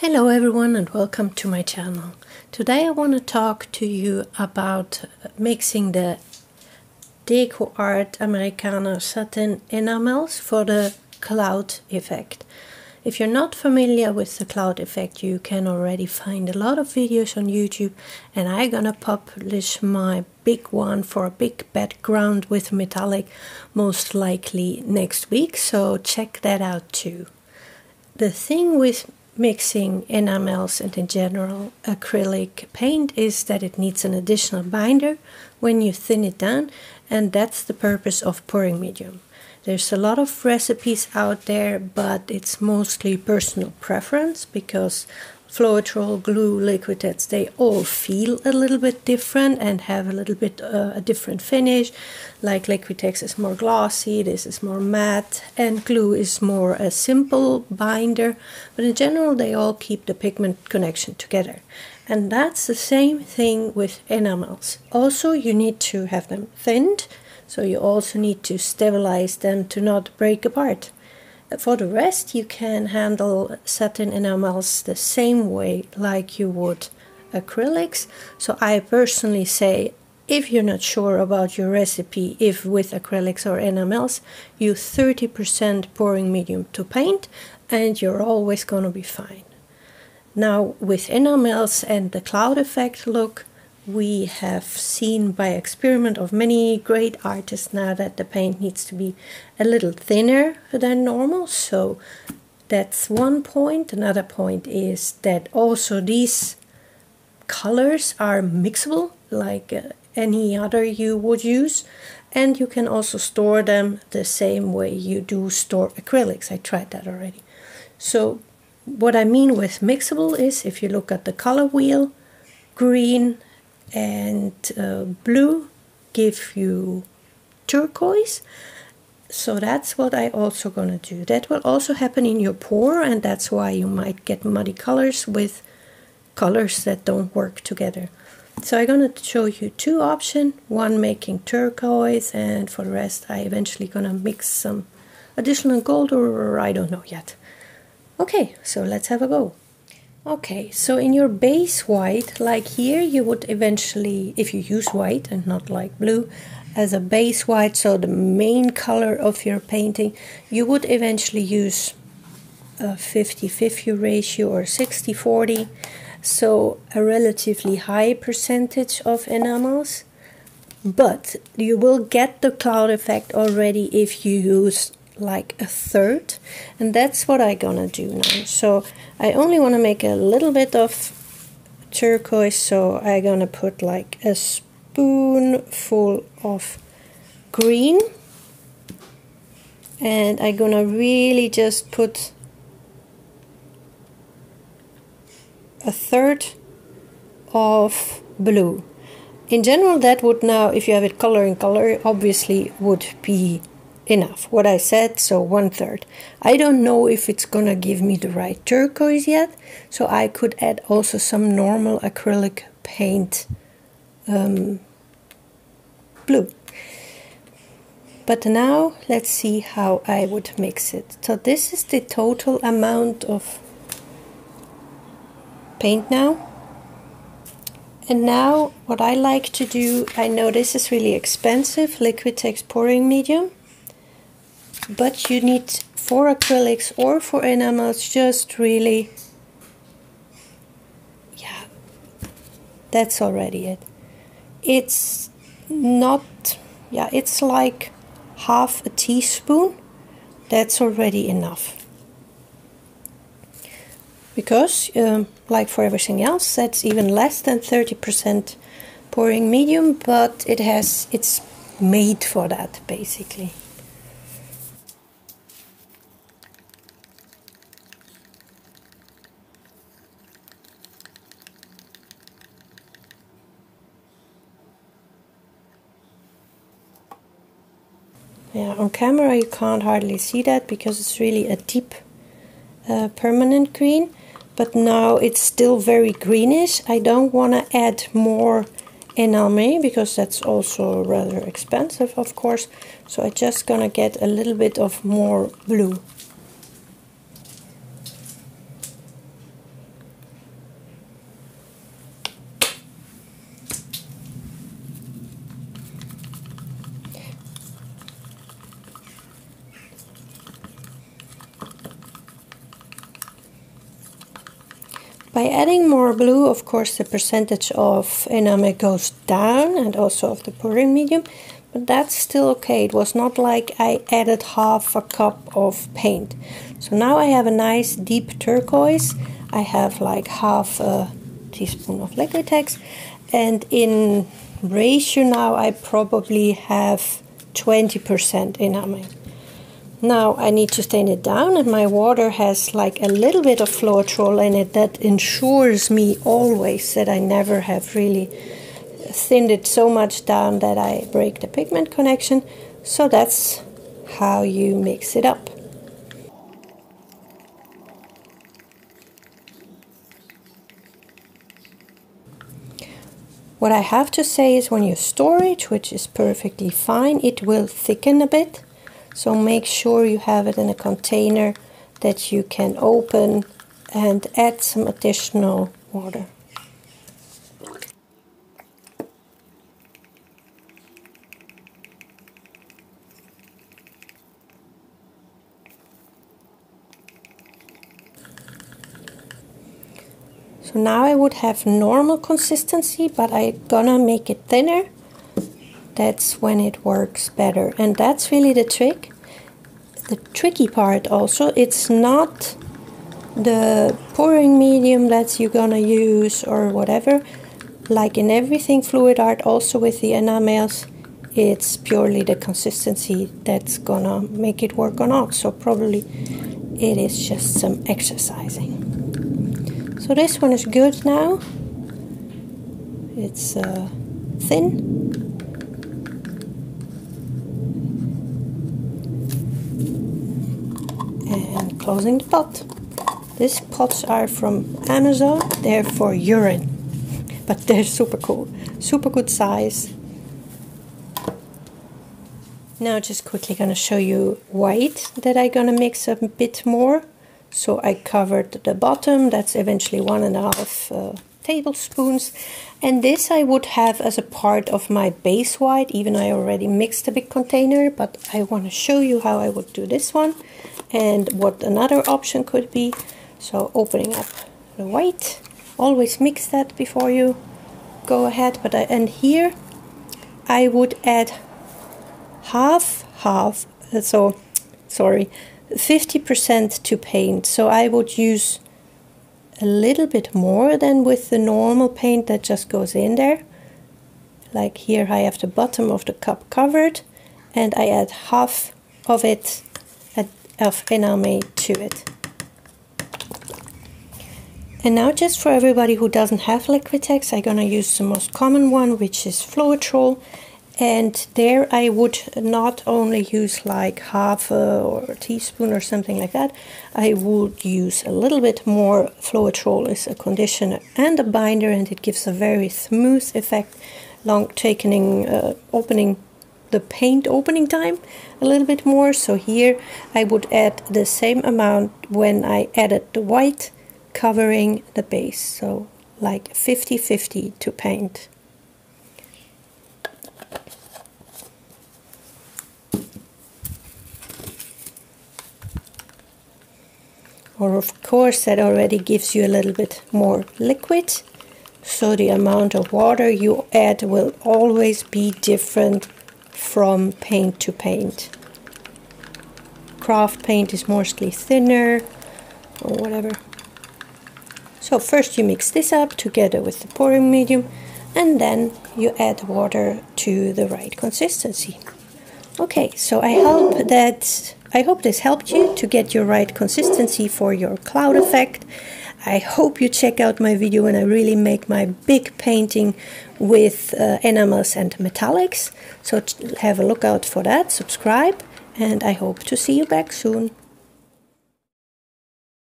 Hello everyone and welcome to my channel. Today I want to talk to you about mixing the Deco Art Americana satin enamels for the cloud effect. If you're not familiar with the cloud effect you can already find a lot of videos on YouTube and I'm gonna publish my big one for a big background with metallic most likely next week so check that out too. The thing with mixing enamels and in general acrylic paint is that it needs an additional binder when you thin it down and that's the purpose of pouring medium. There's a lot of recipes out there but it's mostly personal preference because Floetrol, glue, Liquitex, they all feel a little bit different and have a little bit uh, a different finish. Like Liquitex is more glossy, this is more matte, and glue is more a simple binder. But in general, they all keep the pigment connection together. And that's the same thing with enamels. Also, you need to have them thinned, so you also need to stabilize them to not break apart. For the rest, you can handle satin enamels the same way like you would acrylics. So I personally say if you're not sure about your recipe, if with acrylics or enamels, use 30% pouring medium to paint and you're always going to be fine. Now with enamels and the cloud effect look, we have seen by experiment of many great artists now that the paint needs to be a little thinner than normal. So that's one point. Another point is that also these colors are mixable like uh, any other you would use. And you can also store them the same way you do store acrylics. I tried that already. So what i mean with mixable is if you look at the color wheel green and uh, blue give you turquoise. So that's what I also gonna do. That will also happen in your pour and that's why you might get muddy colors with colors that don't work together. So I'm gonna show you two options one making turquoise and for the rest I eventually gonna mix some additional gold or I don't know yet. Okay so let's have a go Okay, so in your base white, like here, you would eventually, if you use white and not like blue, as a base white, so the main color of your painting, you would eventually use a 50-50 ratio or 60-40, so a relatively high percentage of enamels. But you will get the cloud effect already if you use like a third and that's what I'm gonna do now. So I only want to make a little bit of turquoise so I'm gonna put like a spoonful of green and I'm gonna really just put a third of blue. In general that would now if you have it color in color obviously would be enough what I said so one third I don't know if it's gonna give me the right turquoise yet so I could add also some normal acrylic paint um, blue. But now let's see how I would mix it. So this is the total amount of paint now. And now what I like to do I know this is really expensive Liquitex pouring medium but you need for acrylics or for enamels just really yeah that's already it. It's not yeah it's like half a teaspoon. That's already enough. Because um, like for everything else that's even less than 30% pouring medium but it has it's made for that basically Yeah, on camera you can't hardly see that because it's really a deep uh, permanent green but now it's still very greenish. I don't want to add more enamel because that's also rather expensive of course so I'm just gonna get a little bit of more blue By adding more blue, of course, the percentage of enamel goes down and also of the pouring medium, but that's still okay. It was not like I added half a cup of paint. So now I have a nice deep turquoise. I have like half a teaspoon of Liquitex, and in ratio now I probably have 20% enamel. Now I need to stain it down and my water has like a little bit of Floetrol in it that ensures me always that I never have really thinned it so much down that I break the pigment connection. So that's how you mix it up. What I have to say is when you store it, which is perfectly fine, it will thicken a bit so make sure you have it in a container that you can open and add some additional water. So now I would have normal consistency, but I'm gonna make it thinner that's when it works better. And that's really the trick. The tricky part also, it's not the pouring medium that you're gonna use or whatever. Like in everything fluid art, also with the enamels, it's purely the consistency that's gonna make it work or not. So probably it is just some exercising. So this one is good now. It's uh, thin and closing the pot. These pots are from Amazon, they're for urine, but they're super cool, super good size. Now just quickly gonna show you white that I'm gonna mix a bit more. So I covered the bottom, that's eventually one and a half uh, tablespoons. And this I would have as a part of my base white, even I already mixed a big container, but I want to show you how I would do this one and what another option could be. So opening up the white, always mix that before you go ahead. But I, and here I would add half, half, so sorry, 50% to paint. So I would use a little bit more than with the normal paint that just goes in there. Like here I have the bottom of the cup covered and I add half of it of enamel to it. And now just for everybody who doesn't have Liquitex, I'm gonna use the most common one, which is Floetrol. And there I would not only use like half a or a teaspoon or something like that. I would use a little bit more. Floetrol is a conditioner and a binder and it gives a very smooth effect, long taking, uh, opening the paint opening time a little bit more. So here I would add the same amount when I added the white covering the base. So like 50-50 to paint. Or of course that already gives you a little bit more liquid. So the amount of water you add will always be different from paint to paint. Craft paint is mostly thinner or whatever. So first you mix this up together with the pouring medium and then you add water to the right consistency. Okay, so I hope that I hope this helped you to get your right consistency for your cloud effect. I hope you check out my video when I really make my big painting with uh, enamels and metallics. So have a look out for that, subscribe, and I hope to see you back soon.